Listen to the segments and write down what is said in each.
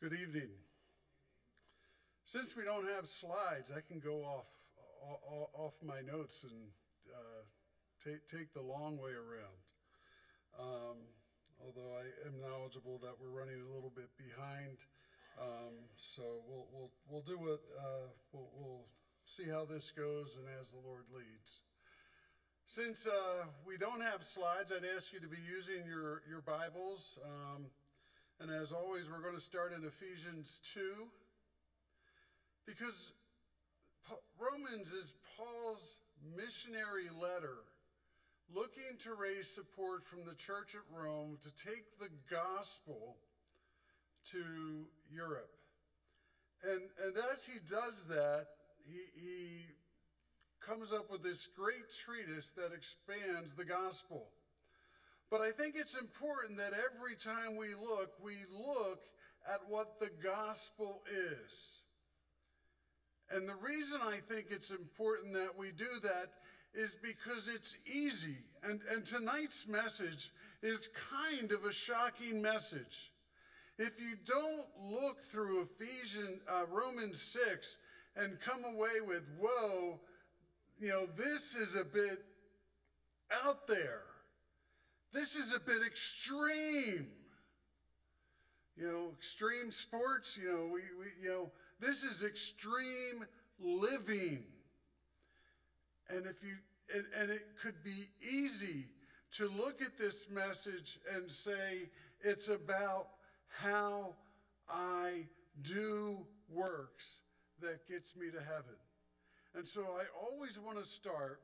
Good evening. Since we don't have slides, I can go off off my notes and uh, take take the long way around. Um, although I am knowledgeable that we're running a little bit behind, um, so we'll we'll we'll do it. Uh, we'll, we'll see how this goes, and as the Lord leads. Since uh, we don't have slides, I'd ask you to be using your your Bibles. Um, and as always, we're going to start in Ephesians 2 because Romans is Paul's missionary letter looking to raise support from the church at Rome to take the gospel to Europe. And, and as he does that, he, he comes up with this great treatise that expands the gospel. But I think it's important that every time we look, we look at what the gospel is. And the reason I think it's important that we do that is because it's easy. And, and tonight's message is kind of a shocking message. If you don't look through Ephesians, uh, Romans 6 and come away with, whoa, you know, this is a bit out there. This is a bit extreme. You know, extreme sports, you know, we, we you know, this is extreme living. And if you and, and it could be easy to look at this message and say it's about how I do works that gets me to heaven. And so I always want to start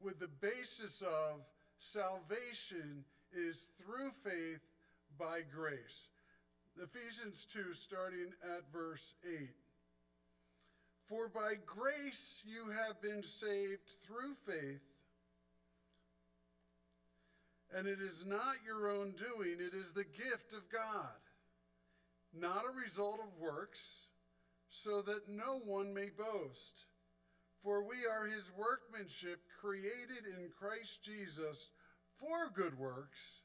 with the basis of salvation is through faith by grace. Ephesians 2, starting at verse 8. For by grace you have been saved through faith, and it is not your own doing, it is the gift of God, not a result of works, so that no one may boast. For we are his workmanship, created in Christ Jesus for good works,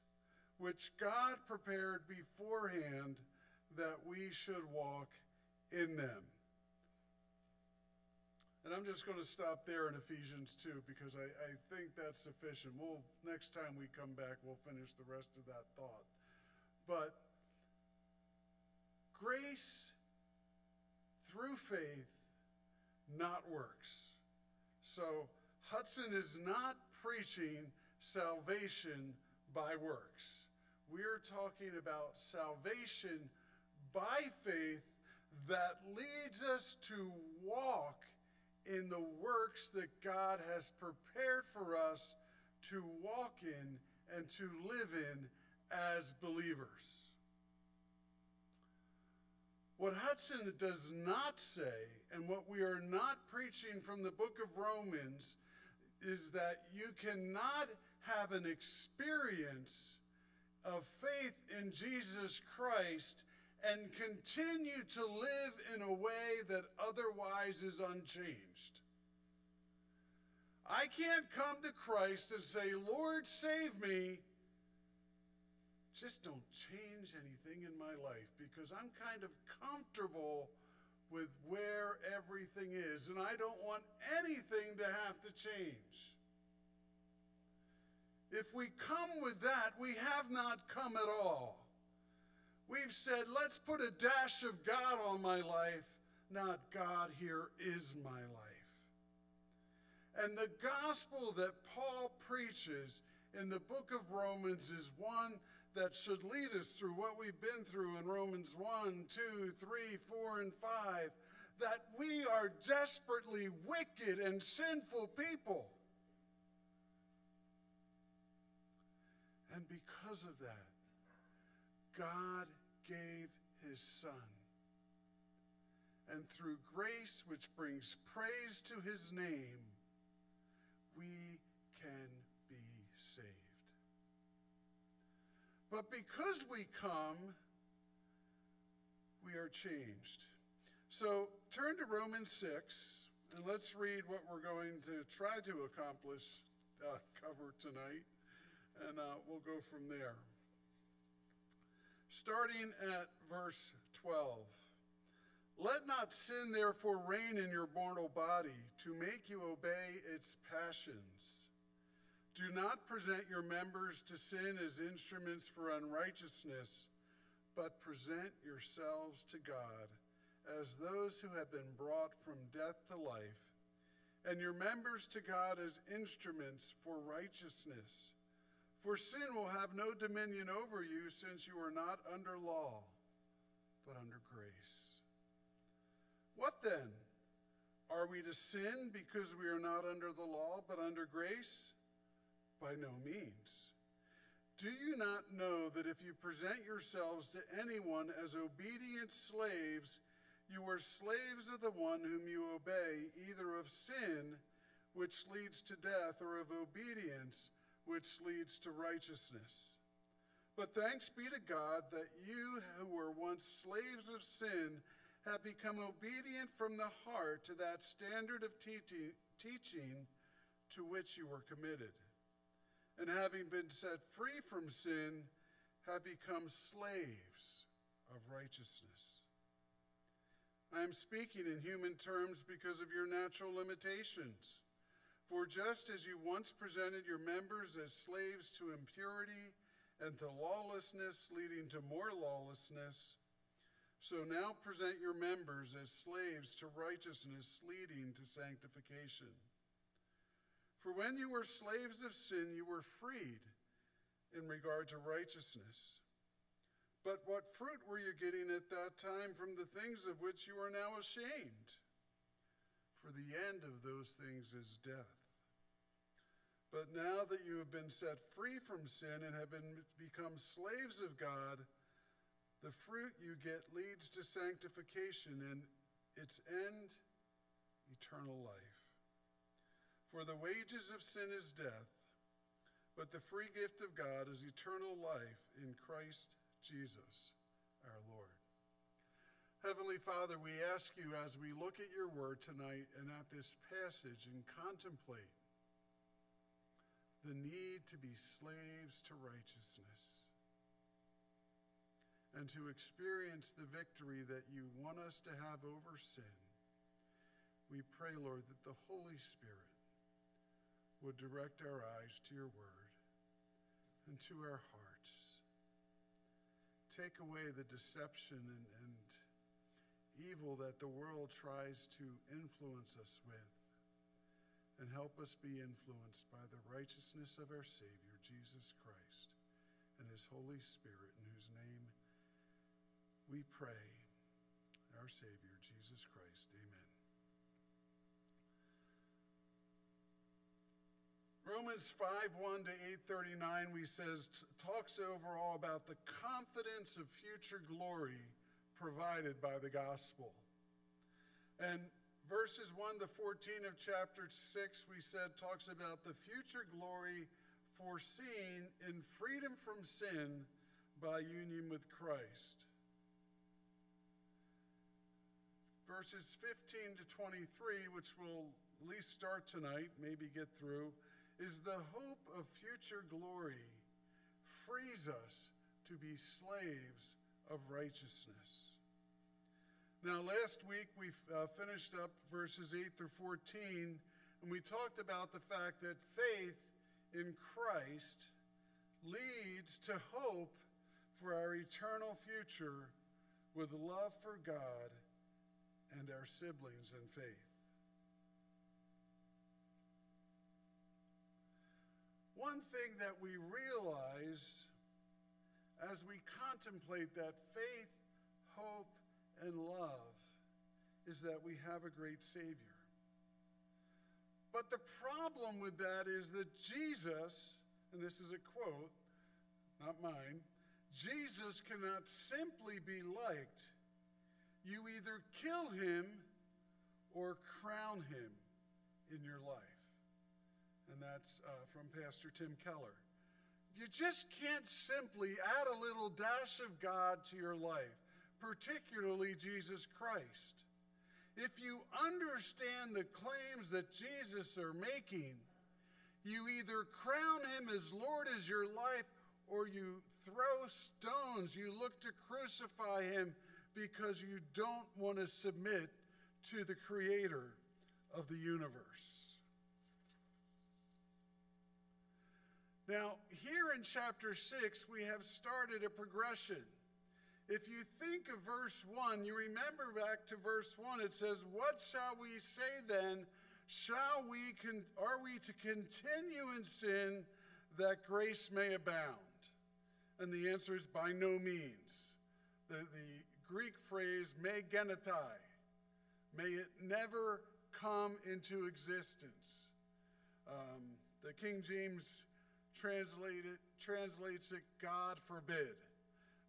which God prepared beforehand that we should walk in them. And I'm just going to stop there in Ephesians 2 because I, I think that's sufficient. We'll next time we come back, we'll finish the rest of that thought. But grace through faith not works. So Hudson is not preaching salvation by works. We're talking about salvation by faith that leads us to walk in the works that God has prepared for us to walk in and to live in as believers. What Hudson does not say, and what we are not preaching from the book of Romans, is that you cannot have an experience of faith in Jesus Christ and continue to live in a way that otherwise is unchanged. I can't come to Christ and say, Lord, save me just don't change anything in my life because I'm kind of comfortable with where everything is and I don't want anything to have to change. If we come with that, we have not come at all. We've said, let's put a dash of God on my life, not God, here is my life. And the gospel that Paul preaches in the book of Romans is one that should lead us through what we've been through in Romans 1, 2, 3, 4, and 5 that we are desperately wicked and sinful people. And because of that, God gave his Son. And through grace, which brings praise to his name, we can be saved. But because we come, we are changed. So turn to Romans 6 and let's read what we're going to try to accomplish, uh, cover tonight, and uh, we'll go from there. starting at verse 12. Let not sin therefore reign in your mortal body to make you obey its passions. Do not present your members to sin as instruments for unrighteousness, but present yourselves to God as those who have been brought from death to life, and your members to God as instruments for righteousness. For sin will have no dominion over you, since you are not under law, but under grace. What then? Are we to sin because we are not under the law, but under grace? By no means. Do you not know that if you present yourselves to anyone as obedient slaves, you are slaves of the one whom you obey, either of sin, which leads to death, or of obedience, which leads to righteousness? But thanks be to God that you who were once slaves of sin have become obedient from the heart to that standard of teaching to which you were committed. And having been set free from sin, have become slaves of righteousness. I am speaking in human terms because of your natural limitations. For just as you once presented your members as slaves to impurity and to lawlessness, leading to more lawlessness, so now present your members as slaves to righteousness, leading to sanctification. For when you were slaves of sin, you were freed in regard to righteousness. But what fruit were you getting at that time from the things of which you are now ashamed? For the end of those things is death. But now that you have been set free from sin and have been, become slaves of God, the fruit you get leads to sanctification and its end, eternal life. For the wages of sin is death, but the free gift of God is eternal life in Christ Jesus our Lord. Heavenly Father, we ask you as we look at your word tonight and at this passage and contemplate the need to be slaves to righteousness and to experience the victory that you want us to have over sin, we pray, Lord, that the Holy Spirit would direct our eyes to your word and to our hearts. Take away the deception and, and evil that the world tries to influence us with, and help us be influenced by the righteousness of our Savior, Jesus Christ, and his Holy Spirit, in whose name we pray, our Savior, Jesus Christ. Amen. Romans 5 1 to 839, we says, talks overall about the confidence of future glory provided by the gospel. And verses 1 to 14 of chapter 6, we said, talks about the future glory foreseen in freedom from sin by union with Christ. verses 15 to 23, which we'll at least start tonight, maybe get through, is the hope of future glory frees us to be slaves of righteousness. Now, last week we uh, finished up verses 8 through 14, and we talked about the fact that faith in Christ leads to hope for our eternal future with love for God and our siblings in faith. One thing that we realize as we contemplate that faith, hope, and love is that we have a great Savior. But the problem with that is that Jesus, and this is a quote, not mine, Jesus cannot simply be liked you either kill him or crown him in your life. And that's uh, from Pastor Tim Keller. You just can't simply add a little dash of God to your life, particularly Jesus Christ. If you understand the claims that Jesus are making, you either crown him as Lord as your life or you throw stones. You look to crucify him because you don't want to submit to the creator of the universe. Now, here in chapter 6, we have started a progression. If you think of verse 1, you remember back to verse 1, it says, What shall we say then? Shall we con- are we to continue in sin that grace may abound? And the answer is by no means. The, the Greek phrase, me genetai, may it never come into existence. Um, the King James translate it, translates it, God forbid.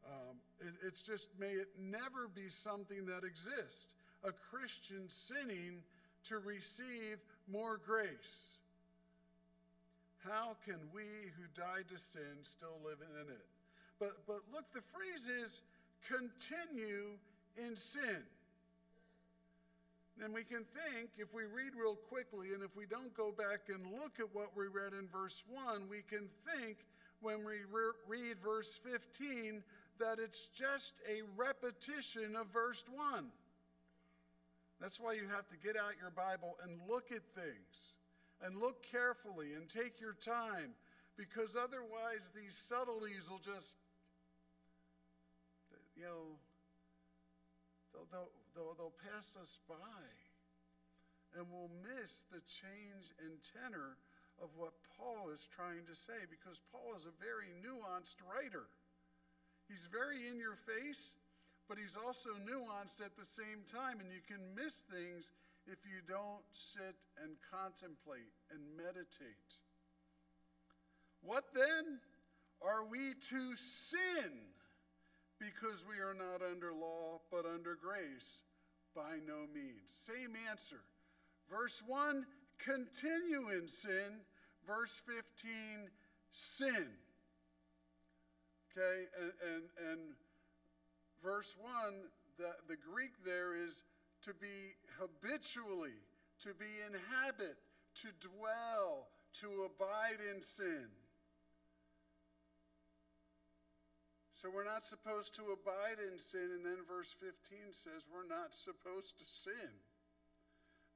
Um, it, it's just, may it never be something that exists. A Christian sinning to receive more grace. How can we who died to sin still live in it? But, but look, the phrase is continue in sin. And we can think, if we read real quickly, and if we don't go back and look at what we read in verse 1, we can think when we re- read verse 15 that it's just a repetition of verse 1. That's why you have to get out your Bible and look at things and look carefully and take your time because otherwise these subtleties will just, you know, they'll, they'll, they'll, they'll pass us by and we'll miss the change in tenor of what Paul is trying to say because Paul is a very nuanced writer. He's very in your face, but he's also nuanced at the same time, and you can miss things if you don't sit and contemplate and meditate. What then? Are we to sin because we are not under law but under grace? By no means. Same answer. Verse 1 continue in sin. Verse 15 sin. Okay, and, and, and verse 1, the, the Greek there is to be habitually, to be in habit, to dwell, to abide in sin. So we're not supposed to abide in sin, and then verse 15 says we're not supposed to sin.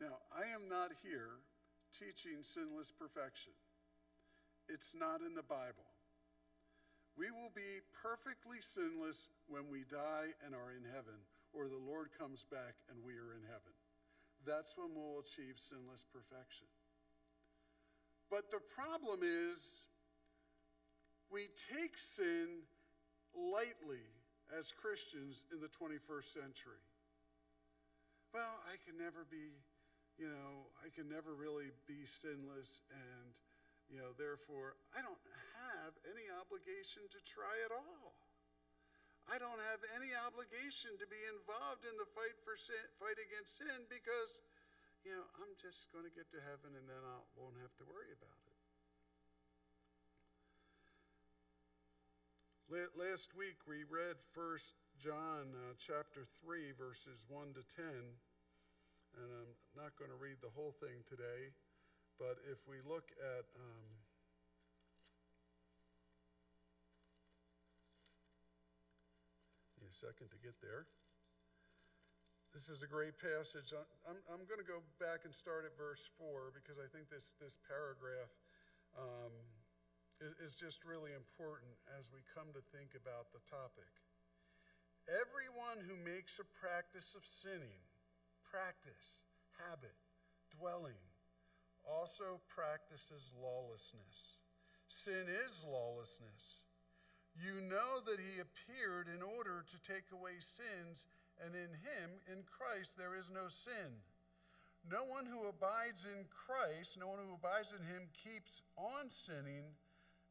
Now, I am not here teaching sinless perfection, it's not in the Bible. We will be perfectly sinless when we die and are in heaven, or the Lord comes back and we are in heaven. That's when we'll achieve sinless perfection. But the problem is, we take sin lightly as Christians in the 21st century. Well, I can never be, you know, I can never really be sinless, and, you know, therefore, I don't have any obligation to try at all. I don't have any obligation to be involved in the fight for sin, fight against sin because, you know, I'm just going to get to heaven and then I won't have to worry about it. Last week we read First John uh, chapter 3 verses 1 to 10 and I'm not going to read the whole thing today, but if we look at um, a second to get there. This is a great passage. I'm, I'm going to go back and start at verse 4 because I think this, this paragraph um, is just really important as we come to think about the topic. Everyone who makes a practice of sinning, practice, habit, dwelling, also practices lawlessness. Sin is lawlessness. You know that he appeared in order to take away sins, and in him, in Christ, there is no sin. No one who abides in Christ, no one who abides in him, keeps on sinning,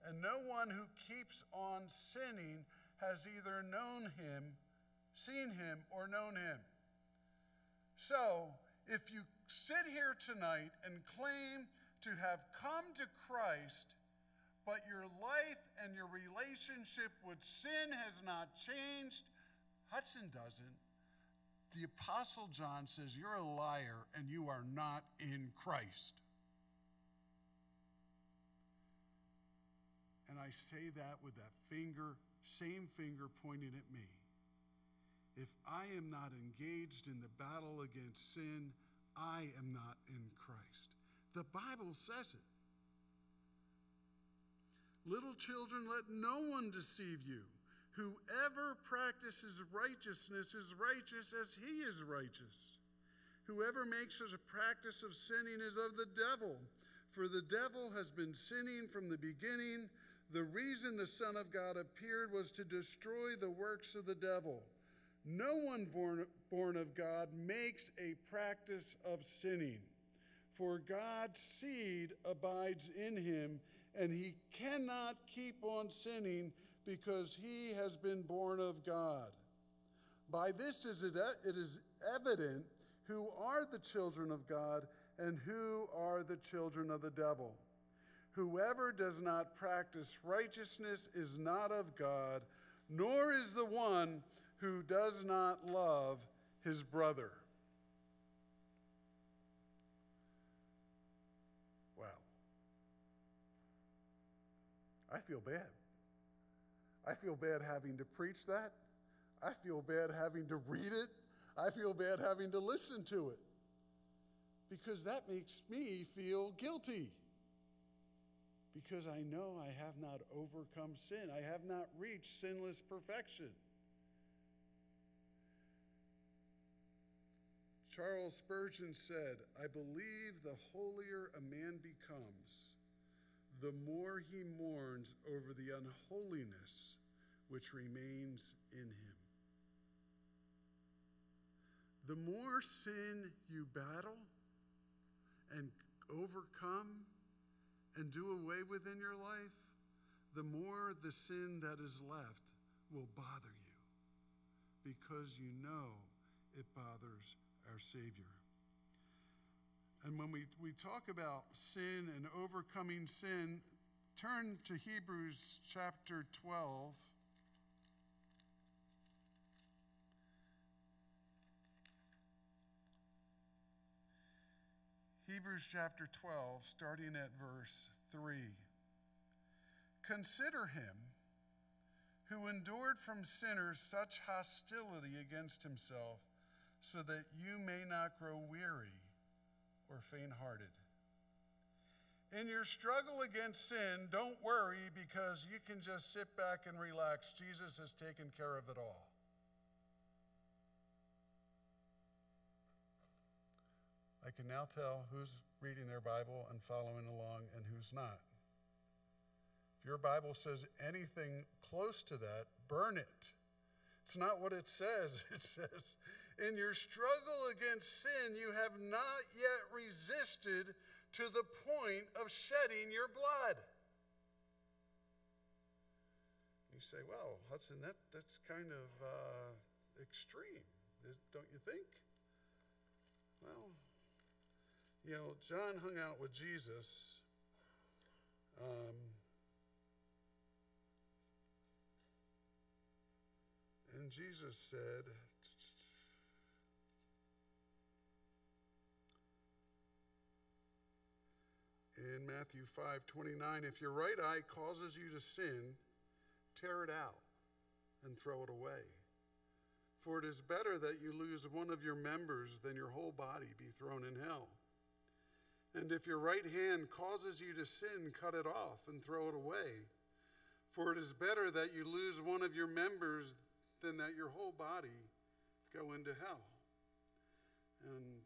and no one who keeps on sinning has either known him, seen him, or known him. So, if you sit here tonight and claim to have come to Christ, but your life and your relationship with sin has not changed. Hudson doesn't. The Apostle John says, You're a liar and you are not in Christ. And I say that with that finger same finger pointing at me. If I am not engaged in the battle against sin, I am not in Christ. The Bible says it. Little children, let no one deceive you. Whoever practices righteousness is righteous as he is righteous. Whoever makes a practice of sinning is of the devil, for the devil has been sinning from the beginning. The reason the Son of God appeared was to destroy the works of the devil. No one born, born of God makes a practice of sinning, for God's seed abides in him, and he cannot keep on sinning because he has been born of God. By this is it, it is evident who are the children of God and who are the children of the devil. Whoever does not practice righteousness is not of God, nor is the one who does not love his brother. Wow. I feel bad. I feel bad having to preach that. I feel bad having to read it. I feel bad having to listen to it because that makes me feel guilty. Because I know I have not overcome sin, I have not reached sinless perfection. Charles Spurgeon said, I believe the holier a man becomes, the more he mourns over the unholiness which remains in him. The more sin you battle and overcome and do away with in your life, the more the sin that is left will bother you because you know it bothers our Savior. And when we, we talk about sin and overcoming sin, turn to Hebrews chapter 12. Hebrews chapter 12, starting at verse 3. Consider him who endured from sinners such hostility against himself so that you may not grow weary or faint hearted. In your struggle against sin, don't worry because you can just sit back and relax. Jesus has taken care of it all. I can now tell who's reading their Bible and following along and who's not. If your Bible says anything close to that, burn it. It's not what it says. It says, in your struggle against sin, you have not yet resisted to the point of shedding your blood. You say, well, Hudson, that, that's kind of uh, extreme, don't you think? Well, you know, John hung out with Jesus. Um, and Jesus said, in Matthew 5 29, if your right eye causes you to sin, tear it out and throw it away. For it is better that you lose one of your members than your whole body be thrown in hell. And if your right hand causes you to sin, cut it off and throw it away. For it is better that you lose one of your members than that your whole body go into hell. And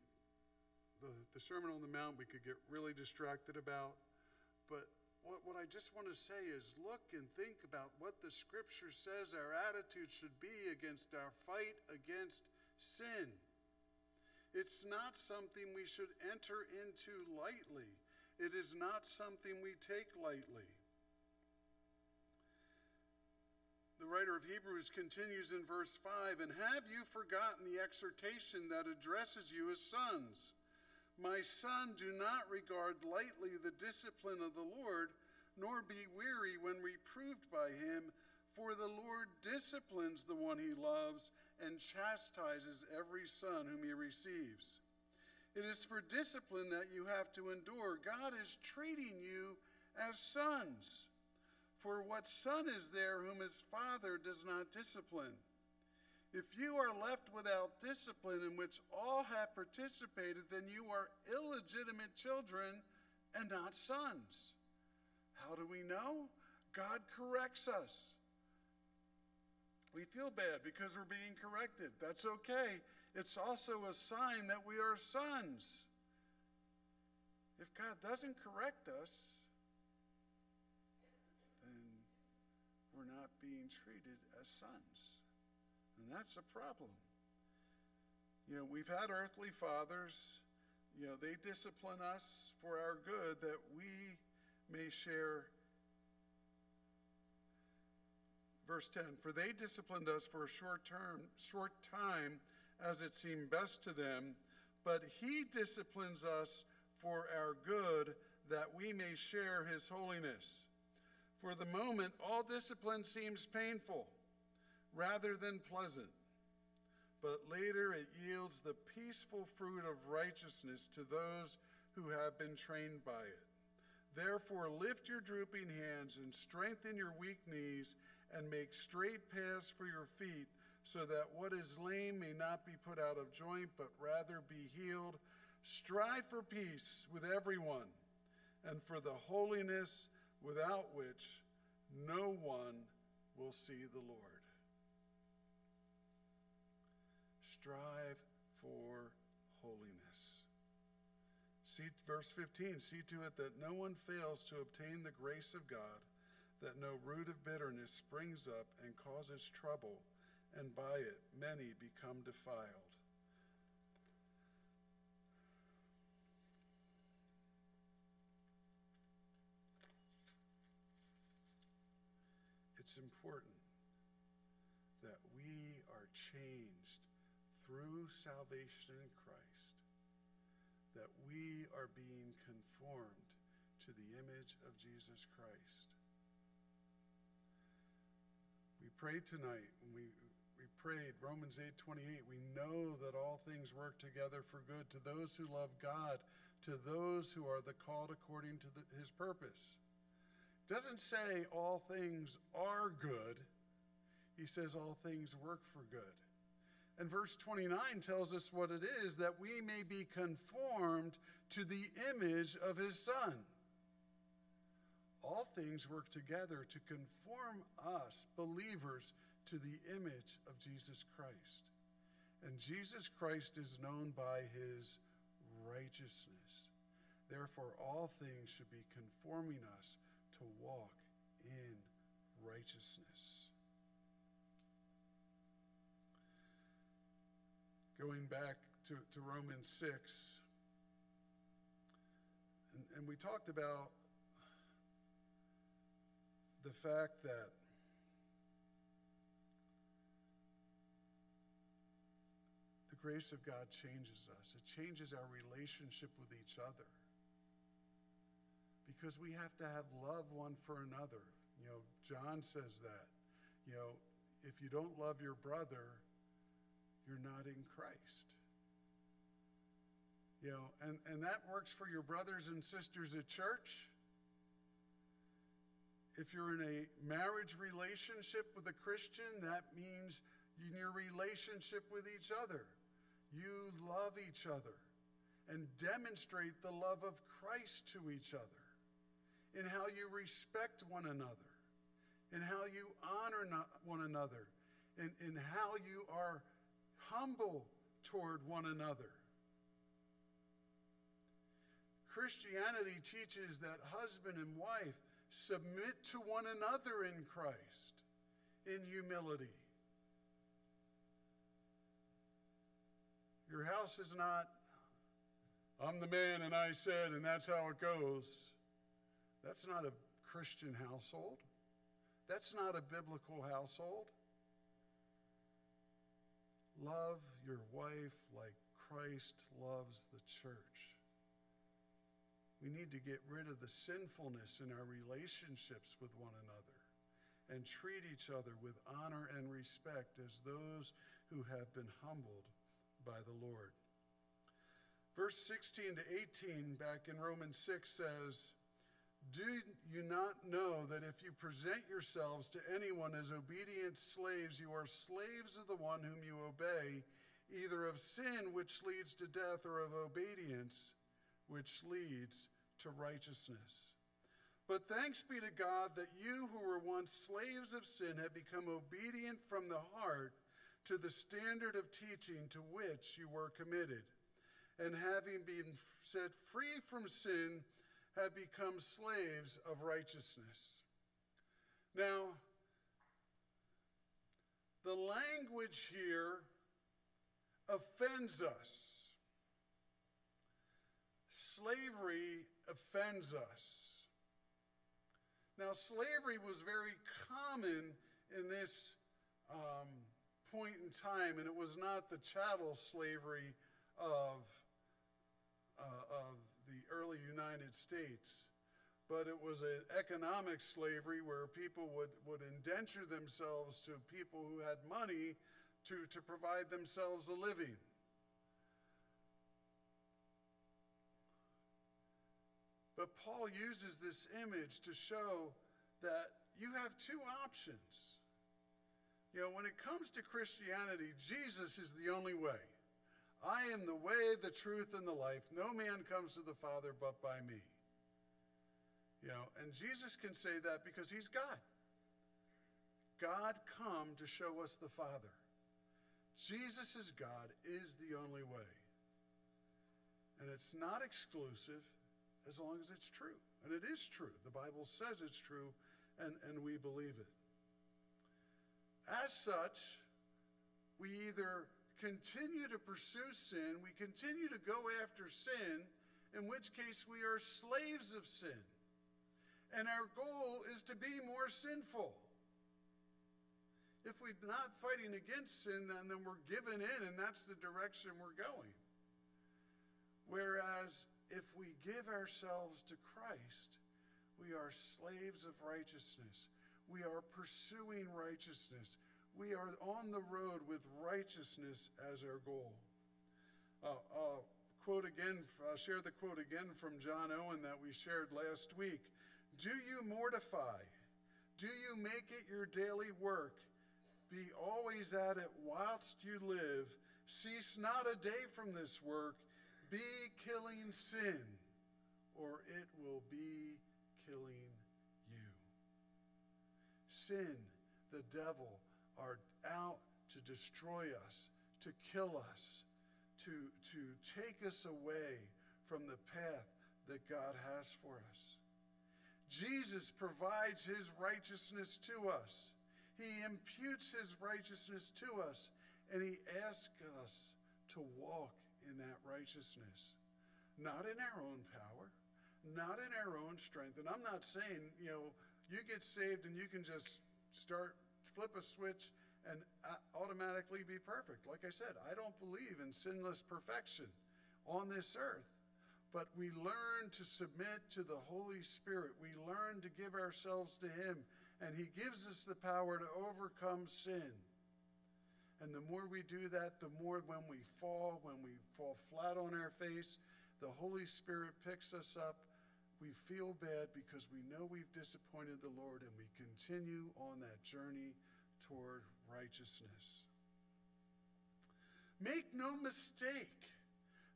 the, the Sermon on the Mount we could get really distracted about. But what, what I just want to say is look and think about what the Scripture says our attitude should be against our fight against sin. It's not something we should enter into lightly. It is not something we take lightly. The writer of Hebrews continues in verse 5 And have you forgotten the exhortation that addresses you as sons? My son, do not regard lightly the discipline of the Lord, nor be weary when reproved by him, for the Lord disciplines the one he loves and chastises every son whom he receives. It is for discipline that you have to endure. God is treating you as sons. For what son is there whom his father does not discipline? If you are left without discipline in which all have participated, then you are illegitimate children and not sons. How do we know? God corrects us. We feel bad because we're being corrected. That's okay. It's also a sign that we are sons. If God doesn't correct us, then we're not being treated as sons. And that's a problem. You know, we've had earthly fathers, you know, they discipline us for our good that we may share Verse 10 For they disciplined us for a short term, short time, as it seemed best to them, but he disciplines us for our good, that we may share his holiness. For the moment, all discipline seems painful rather than pleasant, but later it yields the peaceful fruit of righteousness to those who have been trained by it. Therefore, lift your drooping hands and strengthen your weak knees and make straight paths for your feet, so that what is lame may not be put out of joint, but rather be healed. Strive for peace with everyone, and for the holiness without which no one will see the Lord. Strive for holiness. See verse 15, see to it that no one fails to obtain the grace of God that no root of bitterness springs up and causes trouble, and by it many become defiled. It's important that we are changed through salvation in Christ, that we are being conformed to the image of Jesus Christ prayed tonight, we, we prayed Romans 8 28, we know that all things work together for good to those who love God, to those who are the called according to the, his purpose. It doesn't say all things are good, he says all things work for good. And verse 29 tells us what it is that we may be conformed to the image of his Son all things work together to conform us, believers, to the image of Jesus Christ. And Jesus Christ is known by his righteousness. Therefore, all things should be conforming us to walk in righteousness. Going back to, to Romans 6, and, and we talked about the fact that the grace of God changes us, it changes our relationship with each other. Because we have to have love one for another. You know, John says that. You know, if you don't love your brother, you're not in Christ. You know, and, and that works for your brothers and sisters at church if you're in a marriage relationship with a Christian, that means in your relationship with each other, you love each other and demonstrate the love of Christ to each other in how you respect one another, in how you honor one another, in, in how you are humble toward one another. Christianity teaches that husband and wife submit to one another in Christ in humility. Your house is not, I'm the man and I said, and that's how it goes. That's not a Christian household. That's not a biblical household. Love your wife like Christ loves the church. We need to get rid of the sinfulness in our relationships with one another and treat each other with honor and respect as those who have been humbled by the Lord. Verse 16 to 18 back in Romans 6 says, Do you not know that if you present yourselves to anyone as obedient slaves, you are slaves of the one whom you obey, either of sin, which leads to death, or of obedience, which leads to righteousness? But thanks be to God that you who were once slaves of sin have become obedient from the heart to the standard of teaching to which you were committed. And having been set free from sin, have become slaves of righteousness. Now, the language here offends us. Slavery offends us. Now, slavery was very common in this um, point in time, and it was not the chattel slavery of, uh, of the early United States, but it was an economic slavery where people would, would indenture themselves to people who had money to, to provide themselves a living. But Paul uses this image to show that you have two options. You know, when it comes to Christianity, Jesus is the only way. I am the way, the truth, and the life. No man comes to the Father but by me. You know, and Jesus can say that because he's God. God come to show us the Father. Jesus is God is the only way. And it's not exclusive as long as it's true. And it is true. The Bible says it's true, and, and we believe it. As such, we either continue to pursue sin, we continue to go after sin, in which case we are slaves of sin. And our goal is to be more sinful. If we're not fighting against sin, then, then we're given in, and that's the direction we're going. Whereas if we give ourselves to Christ, we are slaves of righteousness. We are pursuing righteousness. We are on the road with righteousness as our goal. Uh, uh, quote again, uh, share the quote again from John Owen that we shared last week. Do you mortify? Do you make it your daily work? Be always at it whilst you live. Cease not a day from this work. Be killing sin, or it will be killing you. Sin, the devil, are out to destroy us, to kill us, to, to take us away from the path that God has for us. Jesus provides his righteousness to us. He imputes his righteousness to us, and he asks us to walk in that righteousness. Not in our own power, not in our own strength. And I'm not saying, you know, you get saved and you can just start, flip a switch and uh, automatically be perfect. Like I said, I don't believe in sinless perfection on this earth. But we learn to submit to the Holy Spirit. We learn to give ourselves to Him and He gives us the power to overcome sin. And the more we do that, the more when we fall, when we fall flat on our face, the Holy Spirit picks us up. We feel bad because we know we've disappointed the Lord and we continue on that journey toward righteousness. Make no mistake,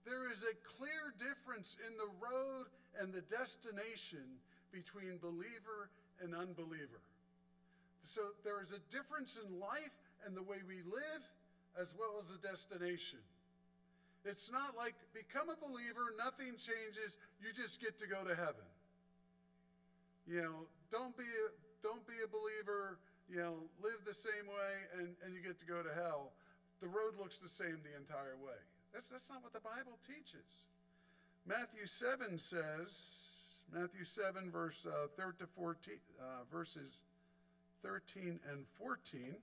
there is a clear difference in the road and the destination between believer and unbeliever. So there is a difference in life and the way we live as well as the destination. It's not like become a believer, nothing changes, you just get to go to heaven. You know, don't be a, don't be a believer, you know, live the same way and, and you get to go to hell. The road looks the same the entire way. That's, that's not what the Bible teaches. Matthew 7 says, Matthew 7, verse uh, 3 to 14, uh, verses 13 and 14.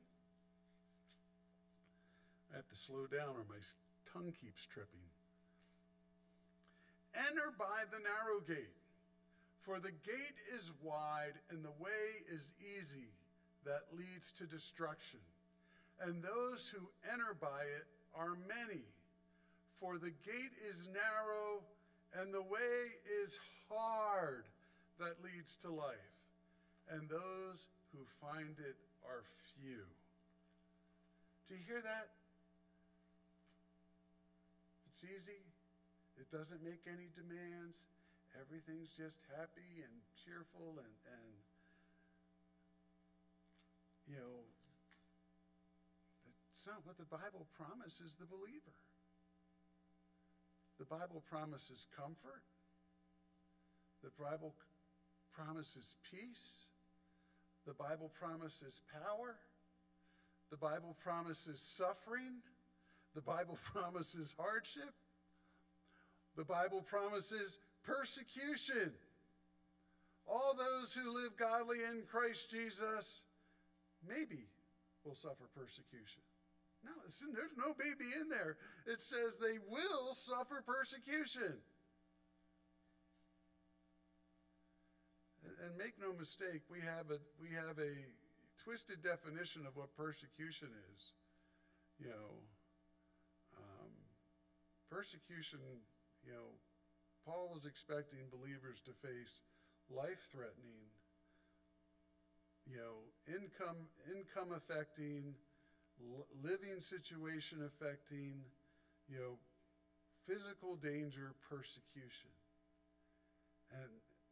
I have to slow down or my tongue keeps tripping. Enter by the narrow gate, for the gate is wide and the way is easy that leads to destruction. And those who enter by it are many. For the gate is narrow and the way is hard that leads to life, and those who find it are few. Do you hear that? It's easy. It doesn't make any demands. Everything's just happy and cheerful and, and you know, it's not what the Bible promises the believer. The Bible promises comfort. The Bible promises peace. The Bible promises power. The Bible promises suffering. The Bible promises hardship. The Bible promises persecution. All those who live godly in Christ Jesus maybe will suffer persecution. No, listen, there's no baby in there. It says they will suffer persecution. And make no mistake, we have a we have a twisted definition of what persecution is. You know, persecution. You know, Paul was expecting believers to face life-threatening, you know, income income affecting living situation affecting, you know, physical danger, persecution. And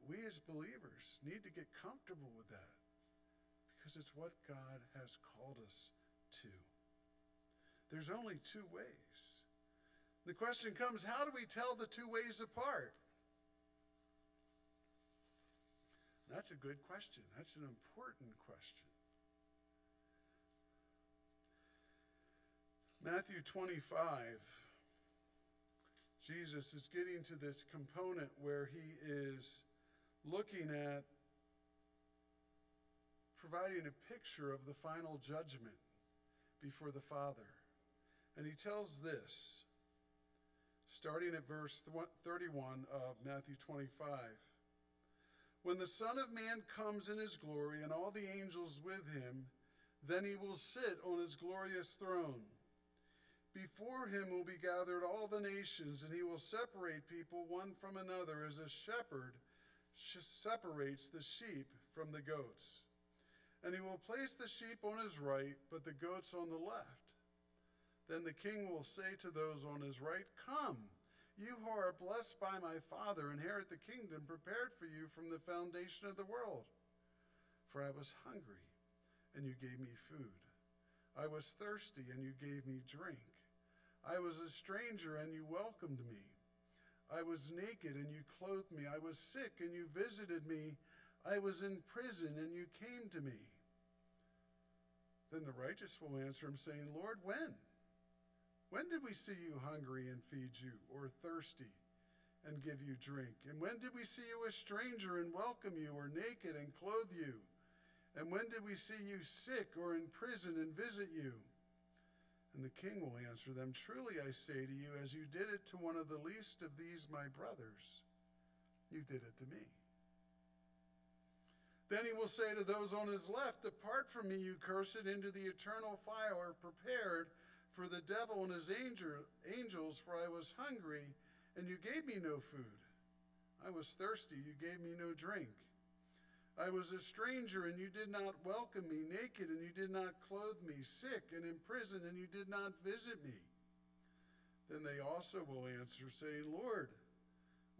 we as believers need to get comfortable with that because it's what God has called us to. There's only two ways. The question comes how do we tell the two ways apart? That's a good question. That's an important question. Matthew 25, Jesus is getting to this component where he is looking at providing a picture of the final judgment before the Father. And he tells this, starting at verse 31 of Matthew 25. When the Son of Man comes in his glory and all the angels with him, then he will sit on his glorious throne. Before him will be gathered all the nations, and he will separate people one from another as a shepherd separates the sheep from the goats. And he will place the sheep on his right, but the goats on the left. Then the king will say to those on his right, Come, you who are blessed by my Father, inherit the kingdom prepared for you from the foundation of the world. For I was hungry, and you gave me food. I was thirsty, and you gave me drink. I was a stranger and you welcomed me. I was naked and you clothed me. I was sick and you visited me. I was in prison and you came to me. Then the righteous will answer him, saying, Lord, when? When did we see you hungry and feed you, or thirsty and give you drink? And when did we see you a stranger and welcome you, or naked and clothe you? And when did we see you sick or in prison and visit you? And the king will answer them Truly I say to you, as you did it to one of the least of these my brothers, you did it to me. Then he will say to those on his left, Depart from me, you cursed, into the eternal fire prepared for the devil and his angels, for I was hungry, and you gave me no food. I was thirsty, you gave me no drink. I was a stranger, and you did not welcome me, naked, and you did not clothe me, sick and in prison, and you did not visit me. Then they also will answer, saying, Lord,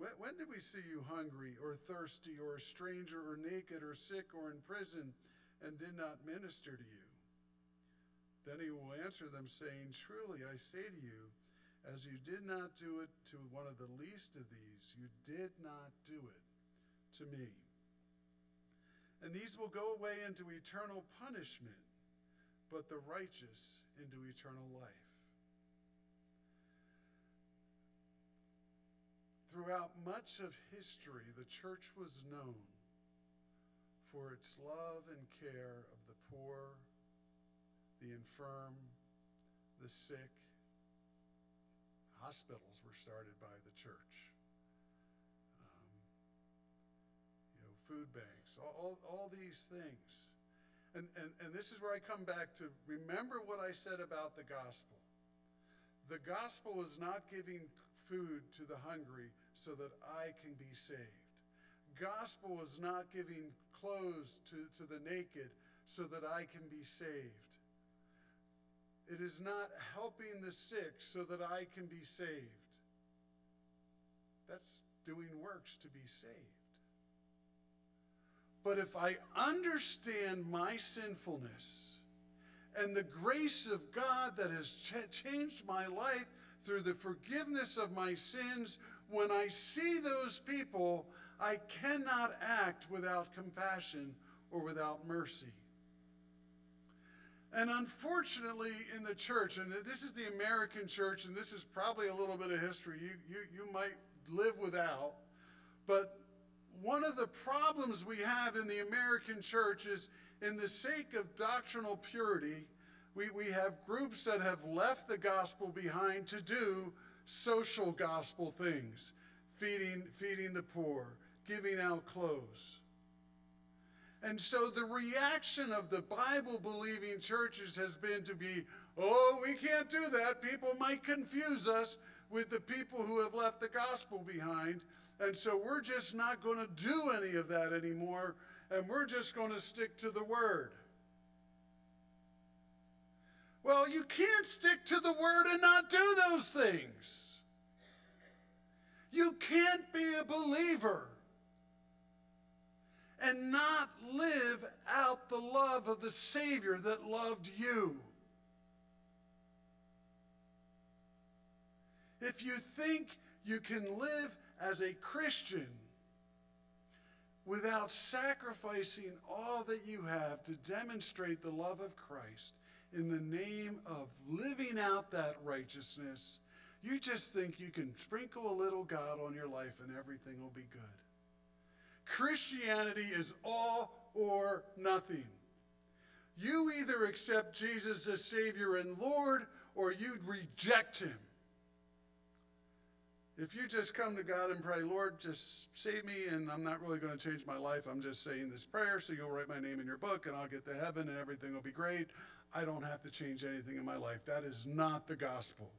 when, when did we see you hungry, or thirsty, or a stranger, or naked, or sick, or in prison, and did not minister to you? Then he will answer them, saying, Truly I say to you, as you did not do it to one of the least of these, you did not do it to me and these will go away into eternal punishment, but the righteous into eternal life. Throughout much of history, the church was known for its love and care of the poor, the infirm, the sick. Hospitals were started by the church. Um, you know, food banks all, all, all these things. And, and, and this is where I come back to remember what I said about the gospel. The gospel is not giving food to the hungry so that I can be saved. gospel is not giving clothes to, to the naked so that I can be saved. It is not helping the sick so that I can be saved. That's doing works to be saved. But if I understand my sinfulness and the grace of God that has ch- changed my life through the forgiveness of my sins, when I see those people, I cannot act without compassion or without mercy. And unfortunately, in the church, and this is the American church, and this is probably a little bit of history you, you, you might live without, but one of the problems we have in the American church is in the sake of doctrinal purity, we, we have groups that have left the gospel behind to do social gospel things feeding, feeding the poor, giving out clothes. And so the reaction of the Bible believing churches has been to be, oh, we can't do that. People might confuse us with the people who have left the gospel behind. And so we're just not going to do any of that anymore, and we're just going to stick to the word. Well, you can't stick to the word and not do those things. You can't be a believer and not live out the love of the Savior that loved you. If you think you can live as a Christian without sacrificing all that you have to demonstrate the love of Christ in the name of living out that righteousness, you just think you can sprinkle a little God on your life and everything will be good. Christianity is all or nothing. You either accept Jesus as Savior and Lord or you reject Him. If you just come to God and pray, Lord, just save me, and I'm not really going to change my life, I'm just saying this prayer so you'll write my name in your book and I'll get to heaven and everything will be great. I don't have to change anything in my life. That is not the gospel.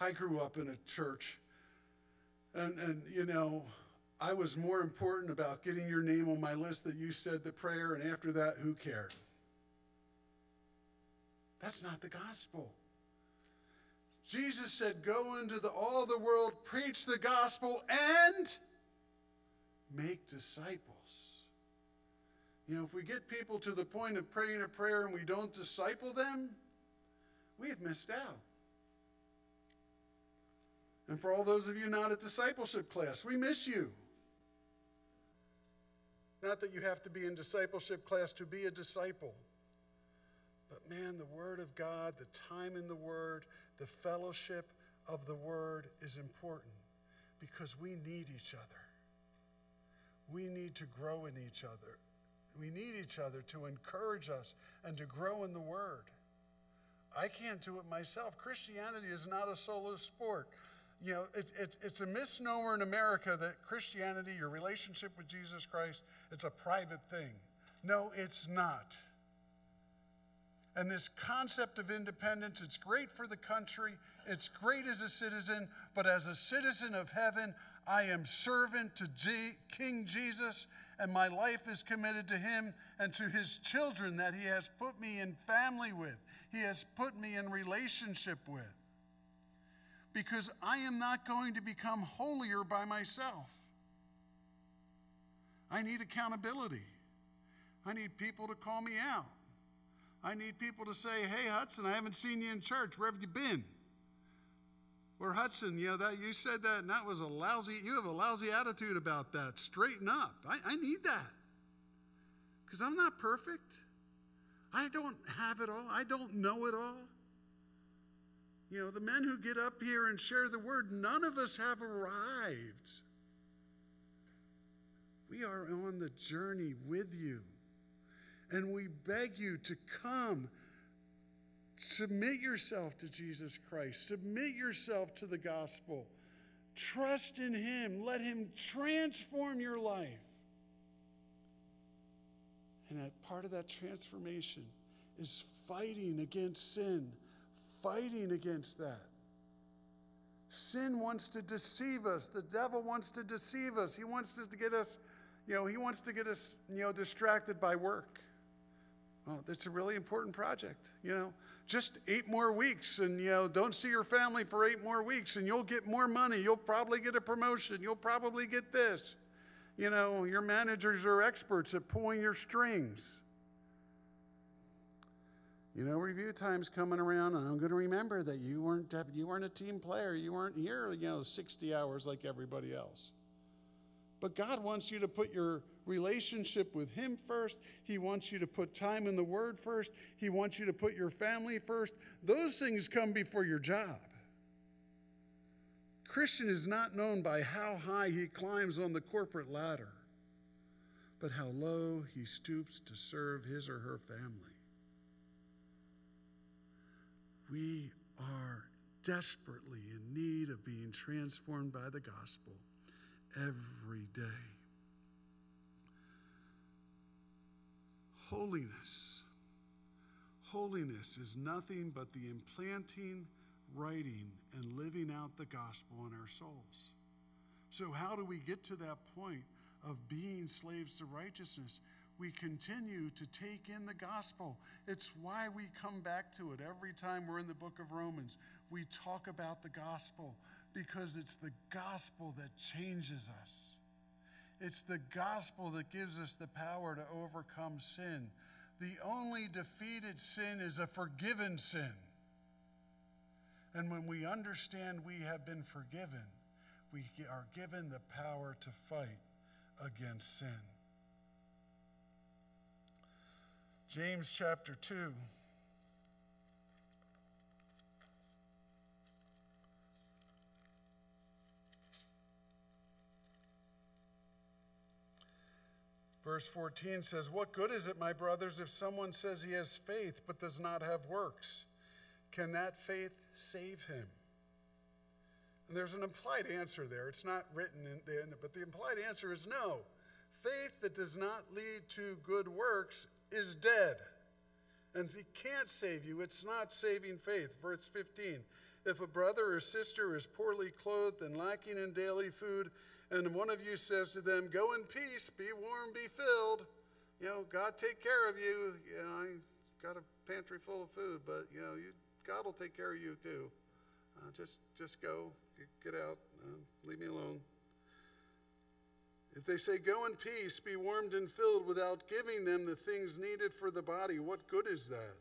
I grew up in a church, and, and you know, I was more important about getting your name on my list that you said the prayer, and after that, who cared? That's not the gospel. Jesus said, Go into the, all the world, preach the gospel, and make disciples. You know, if we get people to the point of praying a prayer and we don't disciple them, we have missed out. And for all those of you not at discipleship class, we miss you. Not that you have to be in discipleship class to be a disciple. But man, the Word of God, the time in the Word, the fellowship of the Word is important because we need each other. We need to grow in each other. We need each other to encourage us and to grow in the Word. I can't do it myself. Christianity is not a solo sport. You know, it, it, it's a misnomer in America that Christianity, your relationship with Jesus Christ, it's a private thing. No, it's not. And this concept of independence, it's great for the country, it's great as a citizen, but as a citizen of heaven, I am servant to G- King Jesus, and my life is committed to him and to his children that he has put me in family with, he has put me in relationship with. Because I am not going to become holier by myself. I need accountability. I need people to call me out. I need people to say, "Hey, Hudson, I haven't seen you in church. Where have you been?" Or Hudson, you know that you said that, and that was a lousy. You have a lousy attitude about that. Straighten up. I, I need that because I'm not perfect. I don't have it all. I don't know it all. You know, the men who get up here and share the word, none of us have arrived. We are on the journey with you. And we beg you to come. Submit yourself to Jesus Christ. Submit yourself to the gospel. Trust in Him. Let Him transform your life. And that part of that transformation is fighting against sin, fighting against that. Sin wants to deceive us. The devil wants to deceive us. He wants to get us You know, he wants to get us, you know, distracted by work. Well, that's a really important project, you know. Just eight more weeks, and you know, don't see your family for eight more weeks, and you'll get more money. You'll probably get a promotion. You'll probably get this. You know, your managers are experts at pulling your strings. You know, review time's coming around, and I'm going to remember that you weren't you weren't a team player. You weren't here, you know, 60 hours like everybody else. But God wants you to put your relationship with Him first. He wants you to put time in the Word first. He wants you to put your family first. Those things come before your job. Christian is not known by how high he climbs on the corporate ladder, but how low he stoops to serve his or her family. We are desperately in need of being transformed by the gospel every day. Holiness. Holiness is nothing but the implanting, writing, and living out the gospel in our souls. So, how do we get to that point of being slaves to righteousness? We continue to take in the gospel. It's why we come back to it every time we're in the book of Romans. We talk about the gospel because it's the gospel that changes us. It's the gospel that gives us the power to overcome sin. The only defeated sin is a forgiven sin. And when we understand we have been forgiven, we are given the power to fight against sin. James chapter 2. Verse 14 says, What good is it, my brothers, if someone says he has faith but does not have works? Can that faith save him? And there's an implied answer there. It's not written in there, but the implied answer is no. Faith that does not lead to good works is dead. And he can't save you. It's not saving faith. Verse 15 If a brother or sister is poorly clothed and lacking in daily food, and one of you says to them, Go in peace, be warm, be filled, you know, God take care of you. You know, I got a pantry full of food, but, you know, you, God will take care of you too. Uh, just, just go, get out, uh, leave me alone. If they say, Go in peace, be warmed and filled, without giving them the things needed for the body, what good is that?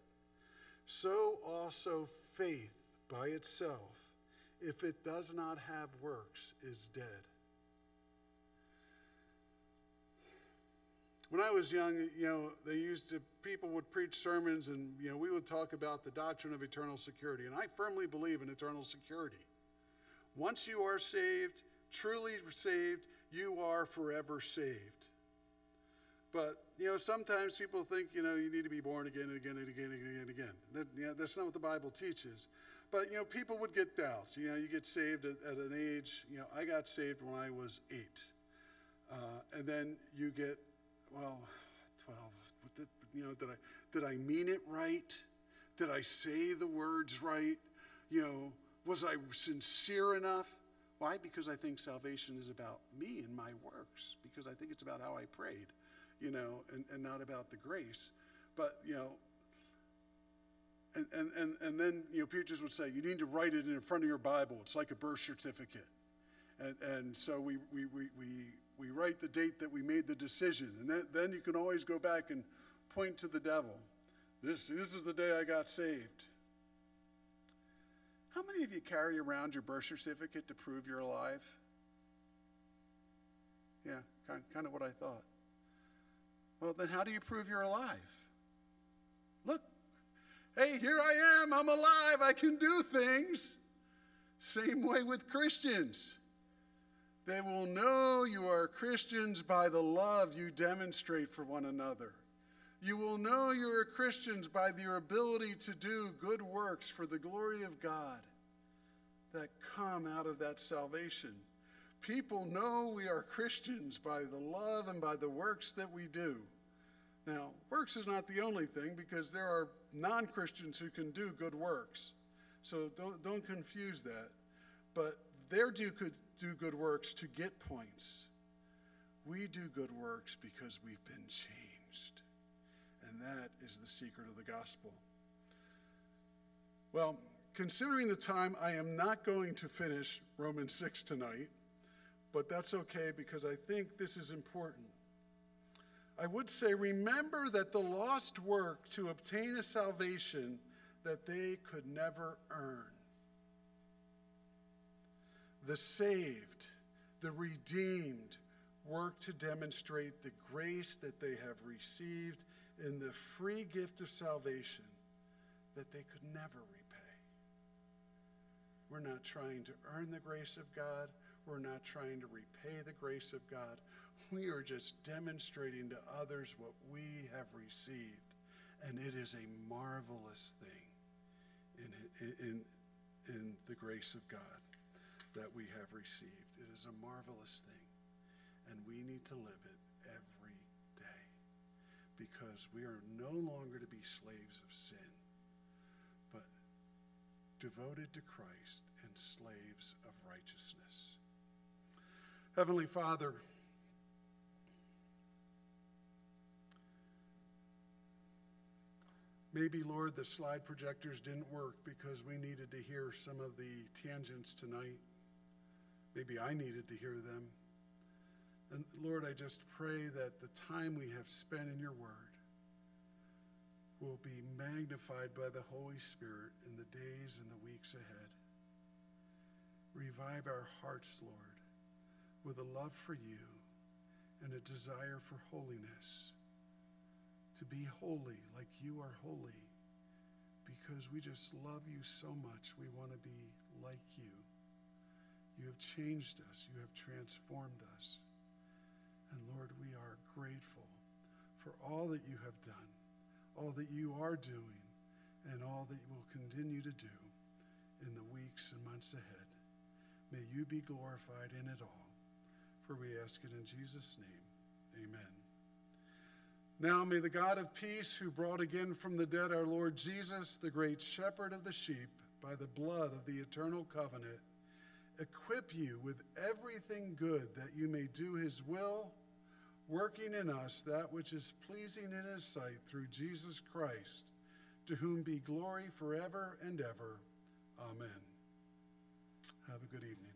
So also faith by itself, if it does not have works, is dead. When I was young, you know, they used to, people would preach sermons and, you know, we would talk about the doctrine of eternal security. And I firmly believe in eternal security. Once you are saved, truly saved, you are forever saved. But, you know, sometimes people think, you know, you need to be born again and again and again and again and again. That, you know, that's not what the Bible teaches. But, you know, people would get doubts. You know, you get saved at, at an age, you know, I got saved when I was eight. Uh, and then you get, well, 12. Did, you know, did I, did I mean it right? Did I say the words right? You know, was I sincere enough? Why? Because I think salvation is about me and my works, because I think it's about how I prayed, you know, and, and not about the grace. But, you know, and, and, and, and then, you know, preachers would say, you need to write it in front of your Bible. It's like a birth certificate. And, and so we, we, we, we, we write the date that we made the decision. And then, then you can always go back and point to the devil. This, this is the day I got saved. How many of you carry around your birth certificate to prove you're alive? Yeah, kind, kind of what I thought. Well, then how do you prove you're alive? Look, hey, here I am. I'm alive. I can do things. Same way with Christians. They will know you are Christians by the love you demonstrate for one another. You will know you are Christians by your ability to do good works for the glory of God that come out of that salvation. People know we are Christians by the love and by the works that we do. Now, works is not the only thing because there are non Christians who can do good works. So don't, don't confuse that. But they do, could do good works to get points. We do good works because we've been changed. And that is the secret of the gospel. Well, considering the time, I am not going to finish Romans 6 tonight, but that's okay because I think this is important. I would say, remember that the lost work to obtain a salvation that they could never earn. The saved, the redeemed, work to demonstrate the grace that they have received in the free gift of salvation that they could never repay. We're not trying to earn the grace of God. We're not trying to repay the grace of God. We are just demonstrating to others what we have received. And it is a marvelous thing in, in, in the grace of God that we have received. It is a marvelous thing. And we need to live it because we are no longer to be slaves of sin, but devoted to Christ and slaves of righteousness. Heavenly Father, Maybe, Lord, the slide projectors didn't work because we needed to hear some of the tangents tonight. Maybe I needed to hear them. And Lord, I just pray that the time we have spent in your word will be magnified by the Holy Spirit in the days and the weeks ahead. Revive our hearts, Lord, with a love for you and a desire for holiness to be holy like you are holy because we just love you so much. We want to be like you. You have changed us, you have transformed us. And Lord, we are grateful for all that you have done, all that you are doing, and all that you will continue to do in the weeks and months ahead. May you be glorified in it all. For we ask it in Jesus' name. Amen. Now may the God of peace, who brought again from the dead our Lord Jesus, the great shepherd of the sheep, by the blood of the eternal covenant, equip you with everything good that you may do his will, working in us that which is pleasing in his sight through Jesus Christ, to whom be glory forever and ever. Amen. Have a good evening.